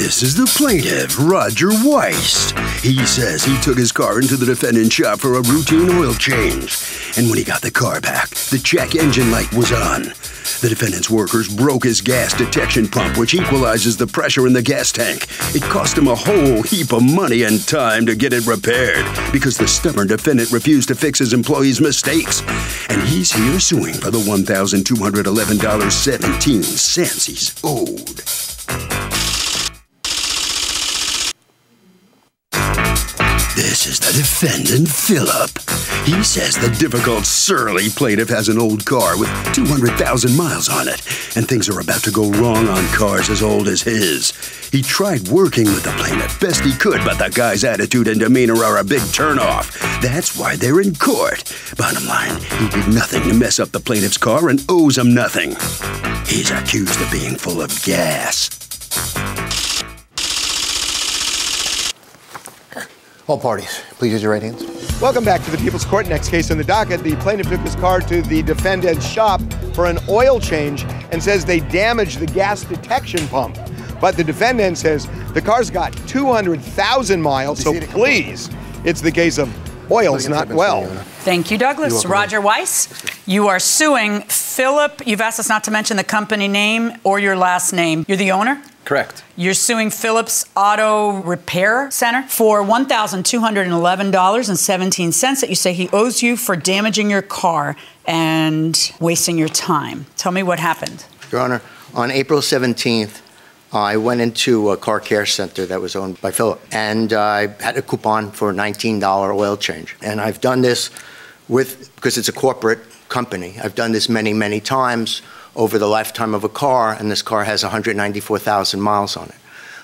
This is the plaintiff, Roger Weiss. He says he took his car into the defendant's shop for a routine oil change. And when he got the car back, the check engine light was on. The defendant's workers broke his gas detection pump, which equalizes the pressure in the gas tank. It cost him a whole heap of money and time to get it repaired because the stubborn defendant refused to fix his employee's mistakes. And he's here suing for the $1,211.17 he's owed. This is the defendant, Philip. He says the difficult, surly plaintiff has an old car with 200,000 miles on it, and things are about to go wrong on cars as old as his. He tried working with the plaintiff best he could, but the guy's attitude and demeanor are a big turnoff. That's why they're in court. Bottom line, he did nothing to mess up the plaintiff's car and owes him nothing. He's accused of being full of gas. All parties, please use your right hands. Welcome back to the People's Court. Next case on the docket. The plaintiff took his car to the defendant's shop for an oil change and says they damaged the gas detection pump. But the defendant says the car's got 200,000 miles, so please, it's the case of oil's not well. Thank you, Douglas. Roger Weiss, you are suing Philip. You've asked us not to mention the company name or your last name. You're the owner? Correct. You're suing Phillips Auto Repair Center for $1,211.17 that you say he owes you for damaging your car and wasting your time. Tell me what happened. Your Honor, on April 17th, I went into a car care center that was owned by Philip, and I had a coupon for a $19 oil change. And I've done this with, because it's a corporate company, I've done this many, many times over the lifetime of a car, and this car has 194,000 miles on it.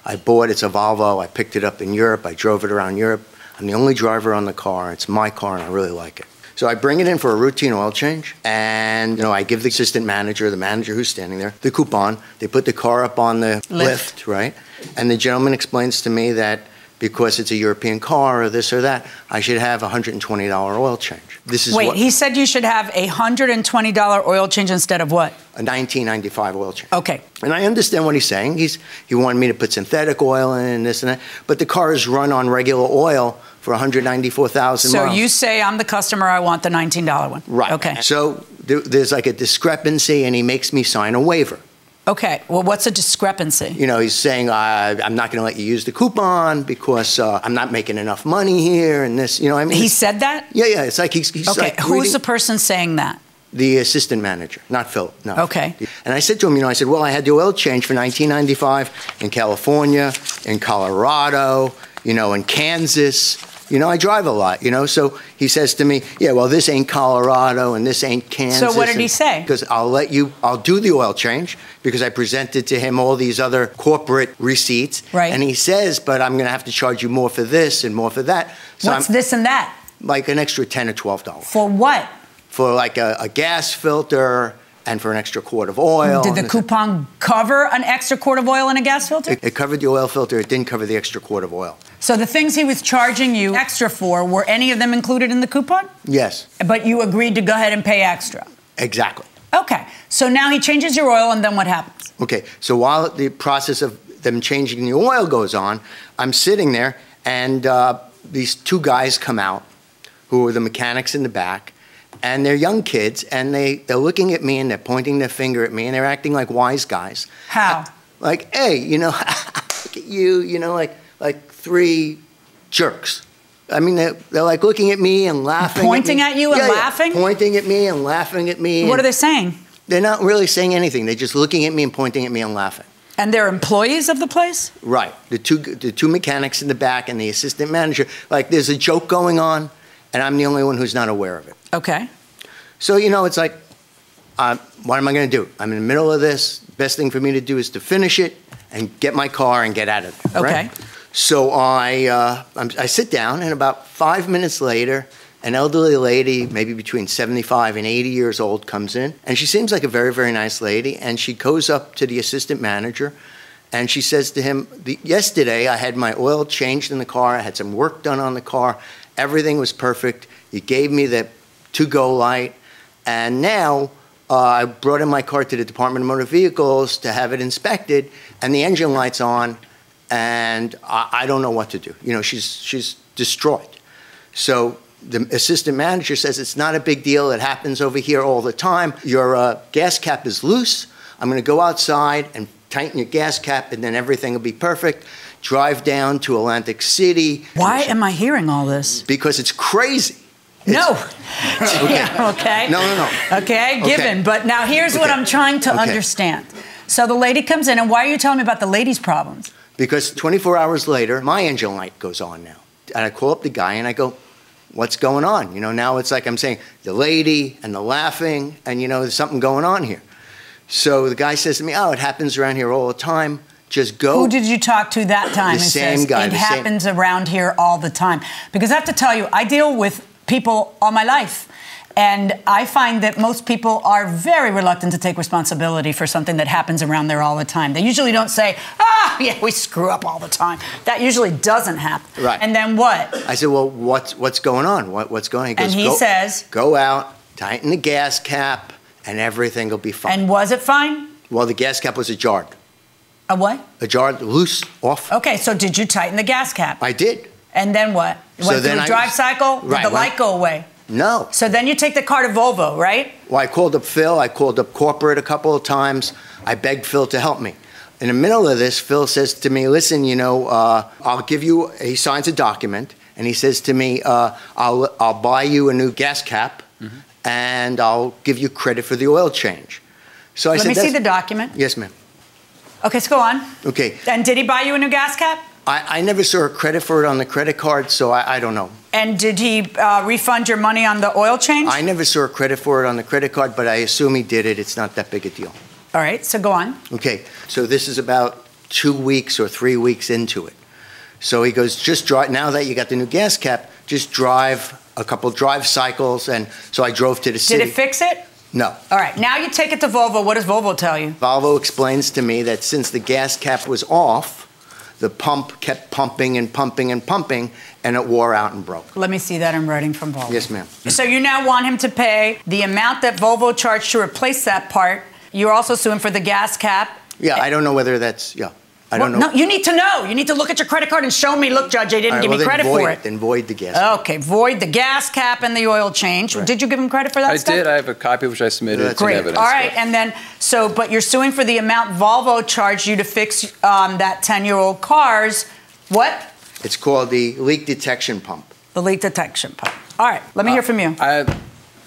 I bought it's a Volvo. I picked it up in Europe. I drove it around Europe. I'm the only driver on the car. It's my car, and I really like it. So I bring it in for a routine oil change, and you know I give the assistant manager, the manager who's standing there, the coupon. They put the car up on the lift, Lift. right? And the gentleman explains to me that because it's a European car or this or that, I should have a $120 oil change. This is Wait, what, he said you should have a $120 oil change instead of what? a 1995 oil change. Okay. And I understand what he's saying. He's he wanted me to put synthetic oil in and this and that, but the car is run on regular oil for 194,000 So miles. you say I'm the customer, I want the $19 one. right? Okay. So there, there's like a discrepancy, and he makes me sign a waiver. Okay. Well, what's a discrepancy? You know, he's saying uh, I'm not going to let you use the coupon because uh, I'm not making enough money here, and this. You know, I mean, He said that? Yeah, yeah. It's like he's, he's Okay. like Who's the person saying that? the assistant manager, not Phil. No. Okay. And I said to him, you know, I said, well, I had the oil change for 1995 in California, in Colorado, you know, in Kansas. You know, I drive a lot, you know. So he says to me, yeah, well, this ain't Colorado and this ain't Kansas. So, what did he say? Because I'll let you, I'll do the oil change because I presented to him all these other corporate receipts. Right. And he says, but I'm going to have to charge you more for this and more for that. So What's I'm this and that? like an extra 10 or $12 For what? for like a, a gas filter and for an extra quart of oil. Did the coupon cover an extra quart of oil and a gas filter? It, it covered the oil filter. It didn't cover the extra quart of oil. So the things he was charging you extra for, were any of them included in the coupon? Yes, But you agreed to go ahead and pay extra. exactly. Okay. So now he changes your oil, and then what happens? Okay, so while the process of them changing the oil goes on, I'm sitting there, and uh, these two guys come out, who are the mechanics in the back, and they're young kids, and they they're looking at me and they're pointing their finger at me, and they're acting like wise guys. How? Like, hey, you know, look at you, you know, like like three jerks. I mean, they're, they're like looking at me and laughing. Pointing me. at you and Yeah, yeah, laughing? pointing at me and laughing at me. What are they saying? They're not really saying anything. They're just looking at me and pointing at me and laughing. And they're employees of the place? Right. The two the two mechanics in the back and the assistant manager. Like there's a joke going on, and I'm the only one who's not aware of it. Okay. So you know, it's like, uh, what am I going to do? I'm in the middle of this. Best thing for me to do is to finish it and get my car and get out of there. right? So I uh, I sit down, and about five minutes later, an elderly lady, maybe between 75 and 80 years old, comes in, and she seems like a very very nice lady, and she goes up to the assistant manager. And she says to him, Yesterday, I had my oil changed in the car. I had some work done on the car. Everything was perfect. You gave me the to go light. And now uh, I brought in my car to the Department of Motor Vehicles to have it inspected, and the engine light's on, and I, I don't know what to do. You know, she's she's destroyed. So the assistant manager says it's not a big deal. It happens over here all the time. Your uh, gas cap is loose. I'm going to go outside and tighten your gas cap, and then everything will be perfect. Drive down to Atlantic City. Why am I hearing all this? Because it's crazy. No. okay. okay. No, no, no. Okay, given. Okay. But now here's okay. what I'm trying to okay. understand. So the lady comes in, and why are you telling me about the lady's problems? Because 24 hours later, my engine light goes on now. And I call up the guy and I go, What's going on? You know, now it's like I'm saying the lady and the laughing, and you know, there's something going on here. So the guy says to me, Oh, it happens around here all the time. Just go. Who did you talk to that time? The same says, guy. It happens same. around here all the time. Because I have to tell you, I deal with people all my life. And I find that most people are very reluctant to take responsibility for something that happens around there all the time. They usually don't say, ah, yeah, we screw up all the time. That usually doesn't happen. Right. And then what? I said, well, what's, what's going on? What, what's going on? He goes, and he go, says, go out, tighten the gas cap, and everything will be fine. And was it fine? Well, the gas cap was ajar. A what? Ajar, loose, off. Okay, so did you tighten the gas cap? I did. And then what? so went then through a drive cycle? Right, Did the light go away? No. So then you take the car to Volvo, right? Well, I called up Phil. I called up corporate a couple of times. I begged Phil to help me. In the middle of this, Phil says to me, "Listen, you know, uh, I'll give you." He signs a document, and he says to me, uh, "I'll I'll buy you a new gas cap, mm-hmm. and I'll give you credit for the oil change." So I Let said, "Let me see the document." Yes, ma'am. Okay, let's go on. Okay. And did he buy you a new gas cap? I, I never saw a credit for it on the credit card, so I, I don't know. And did he uh, refund your money on the oil change? I never saw a credit for it on the credit card, but I assume he did it. It's not that big a deal. All right, so go on. Okay, so this is about two weeks or three weeks into it. So he goes, just drive, now that you got the new gas cap, just drive a couple drive cycles. And so I drove to the city. Did it fix it? No. All right, now you take it to Volvo. What does Volvo tell you? Volvo explains to me that since the gas cap was off, the pump kept pumping and pumping and pumping, and it wore out and broke. Let me see that in writing from Volvo. Yes, ma'am. So you now want him to pay the amount that Volvo charged to replace that part. You're also suing for the gas cap. Yeah, I don't know whether that's, yeah. I don't well, know. No, you need to know. You need to look at your credit card and show me, look, Judge, they didn't right, give well, me credit void, for it. Then void the gas cap. Okay, void the gas cap and the oil change. Right. Did you give him credit for that I stuff? did. I have a copy which I submitted That's Great. evidence. All right, and then, so, but you're suing for the amount Volvo charged you to fix um, that 10-year-old car's, what? It's called the leak detection pump. The leak detection pump. All right, let me uh, hear from you. I,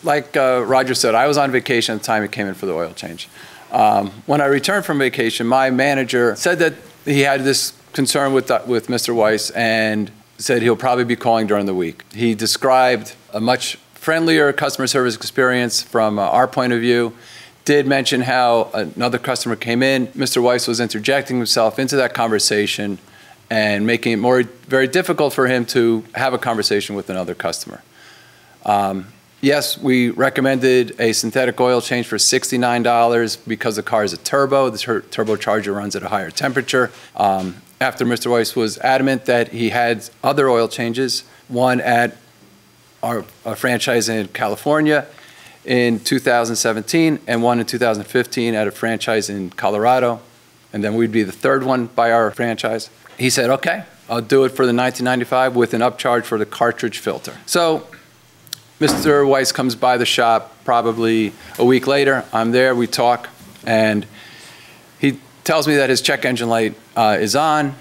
like uh, Roger said, I was on vacation at the time it came in for the oil change. Um, when I returned from vacation, my manager said that he had this concern with, uh, with Mr. Weiss and said he'll probably be calling during the week. He described a much friendlier customer service experience from uh, our point of view. Did mention how another customer came in. Mr. Weiss was interjecting himself into that conversation and making it more very difficult for him to have a conversation with another customer. Um, Yes, we recommended a synthetic oil change for $69 because the car is a turbo. The tur turbocharger runs at a higher temperature. Um, after Mr. Weiss was adamant that he had other oil changes, one at our, our franchise in California in 2017 and one in 2015 at a franchise in Colorado, and then we'd be the third one by our franchise. He said, okay, I'll do it for the 1995 with an upcharge for the cartridge filter. So Mr. Weiss comes by the shop probably a week later. I'm there, we talk, and he tells me that his check engine light uh, is on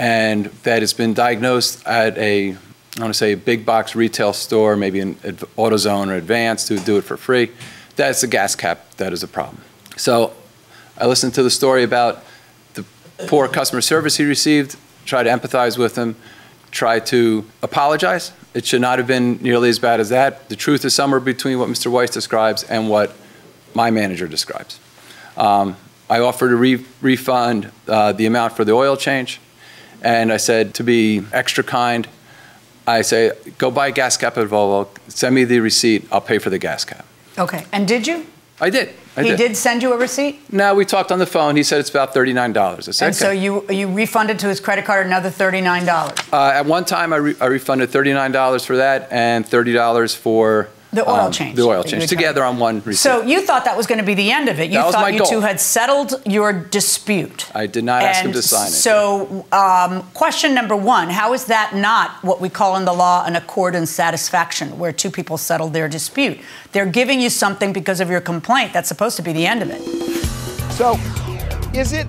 and that it's been diagnosed at a, I want to say, a big box retail store, maybe an AutoZone or Advance, to do it for free. That's the gas cap that is a problem. So I listened to the story about the poor customer service he received, try to empathize with him, try to apologize it should not have been nearly as bad as that. The truth is somewhere between what Mr. Weiss describes and what my manager describes. Um, I offered to re refund uh, the amount for the oil change, and I said to be extra kind, I say, go buy a gas cap at Volvo, send me the receipt, I'll pay for the gas cap. Okay, and did you? I did. I he did. did. send you a receipt? No, we talked on the phone. He said it's about $39. I said, and so you, you refunded to his credit card another $39? Uh, at one time, I, re I refunded $39 for that and $30 for The oil um, change The oil change together on one receipt. So you thought that was going to be the end of it. You That was thought my you goal. two had settled your dispute. I did not ask him to sign it. So, um, question number one: How is that not what we call in the law an accord and satisfaction, where two people settled their dispute? They're giving you something because of your complaint. That's supposed to be the end of it. So, is it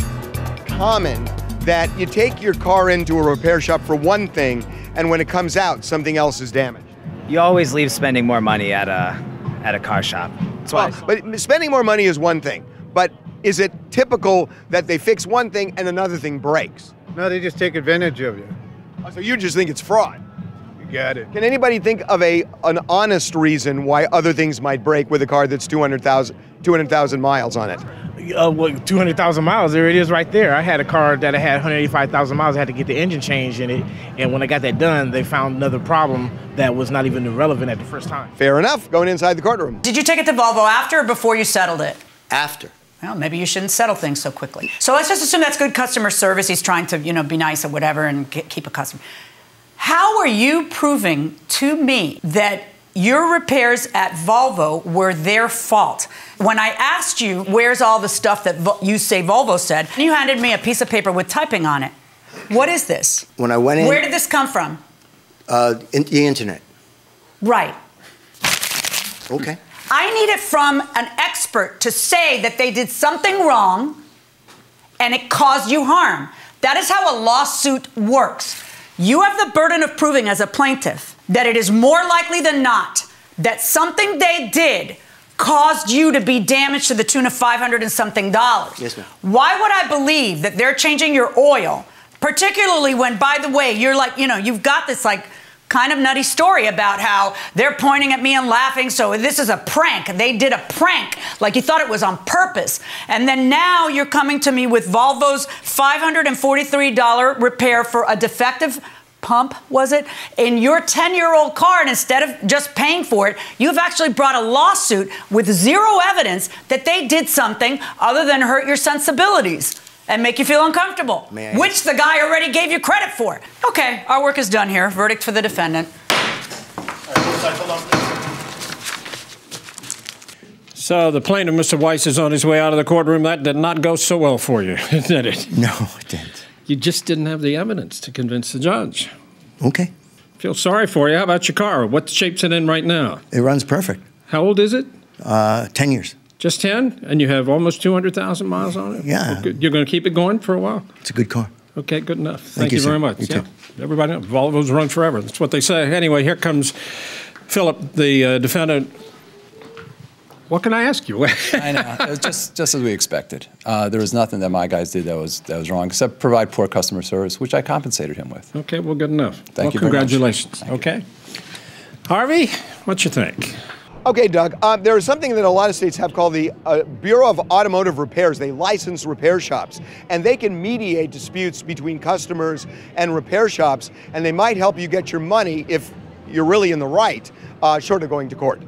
common that you take your car into a repair shop for one thing, and when it comes out, something else is damaged? You always leave spending more money at a at a car shop. That's why. Well, but spending more money is one thing. But is it typical that they fix one thing and another thing breaks? No, they just take advantage of you. Oh, so you just think it's fraud? You got it. Can anybody think of a an honest reason why other things might break with a car that's 200,000 200,000 miles on it? Uh, well, 200,000 miles, there it is right there. I had a car that I had 185,000 miles. I had to get the engine changed in it. And when I got that done, they found another problem that was not even relevant at the first time. Fair enough. Going inside the courtroom. Did you take it to Volvo after or before you settled it? After. Well, maybe you shouldn't settle things so quickly. So let's just assume that's good customer service. He's trying to, you know, be nice or whatever and ke- keep a customer. How are you proving to me that your repairs at Volvo were their fault? When I asked you, where's all the stuff that Vo- you say Volvo said, you handed me a piece of paper with typing on it. What is this? When I went in, Where did this come from? uh, in the internet. Right. Okay. I need it from an expert to say that they did something wrong and it caused you harm. That is how a lawsuit works. You have the burden of proving as a plaintiff that it is more likely than not that something they did caused you to be damaged to the tune of 500 and something dollars. Yes, ma'am. Why would I believe that they're changing your oil, particularly when, by the way, you're like, you know, you've got this like kind of nutty story about how they're pointing at me and laughing. So this is a prank. They did a prank, like you thought it was on purpose. And then now you're coming to me with Volvo's $543 repair for a defective pump, was it, in your 10 year old car. And instead of just paying for it, you've actually brought a lawsuit with zero evidence that they did something other than hurt your sensibilities. And make you feel uncomfortable, May which the guy already gave you credit for. Okay, our work is done here. Verdict for the defendant. So the plaintiff, Mr. Weiss, is on his way out of the courtroom. That did not go so well for you, did it? No, it didn't. You just didn't have the evidence to convince the judge. Okay. Feel sorry for you. How about your car? What shape's it in right now? It runs perfect. How old is it? Uh, 10 years. Just 10? And you have almost 200,000 miles on it? Yeah. Well. You're going to keep it going for a while? It's a good car. Okay, good enough. Thank, Thank you, you, very much. You yeah. too. Everybody knows Volvos run forever. That's what they say. Anyway, here comes Philip, the uh, defendant. What can I ask you? I know. It was just, just as we expected. Uh, there was nothing that my guys did that was, that was wrong, except provide poor customer service, which I compensated him with. okay, well, good enough. Thank well, you very much. congratulations. Thank you. okay. Harvey, what you think? Okay, Doug. Uh, there is something that a lot of states have called the uh, Bureau of Automotive Repairs. They license repair shops, and they can mediate disputes between customers and repair shops, and they might help you get your money if you're really in the right, uh, short of going to court.